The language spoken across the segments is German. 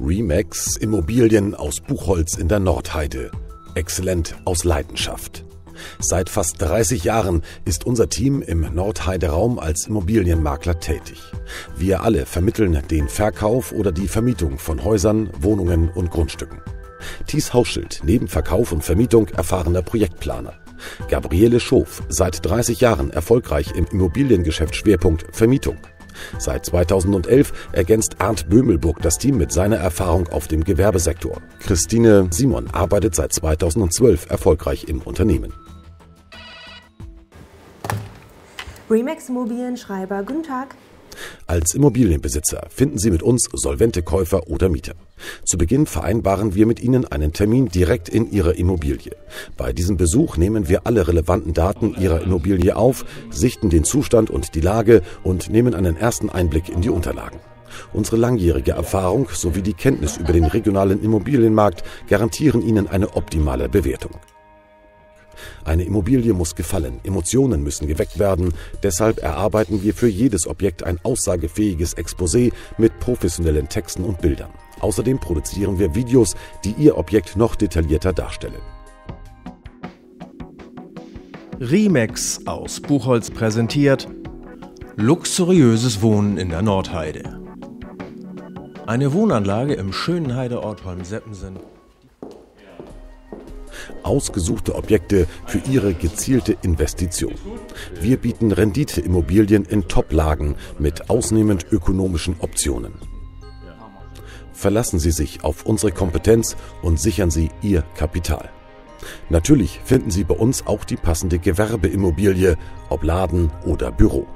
Remax Immobilien aus Buchholz in der Nordheide. Exzellent aus Leidenschaft. Seit fast 30 Jahren ist unser Team im Nordheide-Raum als Immobilienmakler tätig. Wir alle vermitteln den Verkauf oder die Vermietung von Häusern, Wohnungen und Grundstücken. Thies Hausschild, neben Verkauf und Vermietung erfahrener Projektplaner. Gabriele Schof, seit 30 Jahren erfolgreich im Immobiliengeschäft Schwerpunkt Vermietung. Seit 2011 ergänzt Arndt Bömelburg das Team mit seiner Erfahrung auf dem Gewerbesektor. Christine Simon arbeitet seit 2012 erfolgreich im Unternehmen. Remax Immobilienschreiber, guten Tag. Als Immobilienbesitzer finden Sie mit uns solvente Käufer oder Mieter. Zu Beginn vereinbaren wir mit Ihnen einen Termin direkt in Ihrer Immobilie. Bei diesem Besuch nehmen wir alle relevanten Daten Ihrer Immobilie auf, sichten den Zustand und die Lage und nehmen einen ersten Einblick in die Unterlagen. Unsere langjährige Erfahrung sowie die Kenntnis über den regionalen Immobilienmarkt garantieren Ihnen eine optimale Bewertung. Eine Immobilie muss gefallen, Emotionen müssen geweckt werden. Deshalb erarbeiten wir für jedes Objekt ein aussagefähiges Exposé mit professionellen Texten und Bildern. Außerdem produzieren wir Videos, die Ihr Objekt noch detaillierter darstellen. Rimex aus Buchholz präsentiert Luxuriöses Wohnen in der Nordheide. Eine Wohnanlage im schönen Heideort Holmseppensen ausgesuchte Objekte für Ihre gezielte Investition. Wir bieten Renditeimmobilien in Top-Lagen mit ausnehmend ökonomischen Optionen. Verlassen Sie sich auf unsere Kompetenz und sichern Sie Ihr Kapital. Natürlich finden Sie bei uns auch die passende Gewerbeimmobilie, ob Laden oder Büro.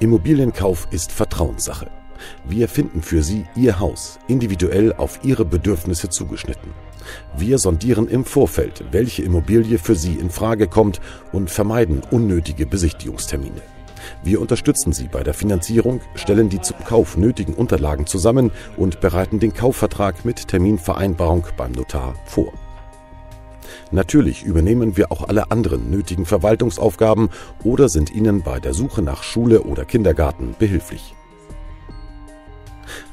Immobilienkauf ist Vertrauenssache. Wir finden für Sie Ihr Haus individuell auf Ihre Bedürfnisse zugeschnitten. Wir sondieren im Vorfeld, welche Immobilie für Sie in Frage kommt und vermeiden unnötige Besichtigungstermine. Wir unterstützen Sie bei der Finanzierung, stellen die zum Kauf nötigen Unterlagen zusammen und bereiten den Kaufvertrag mit Terminvereinbarung beim Notar vor. Natürlich übernehmen wir auch alle anderen nötigen Verwaltungsaufgaben oder sind Ihnen bei der Suche nach Schule oder Kindergarten behilflich.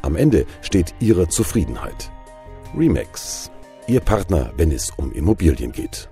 Am Ende steht Ihre Zufriedenheit. Remax Ihr Partner, wenn es um Immobilien geht.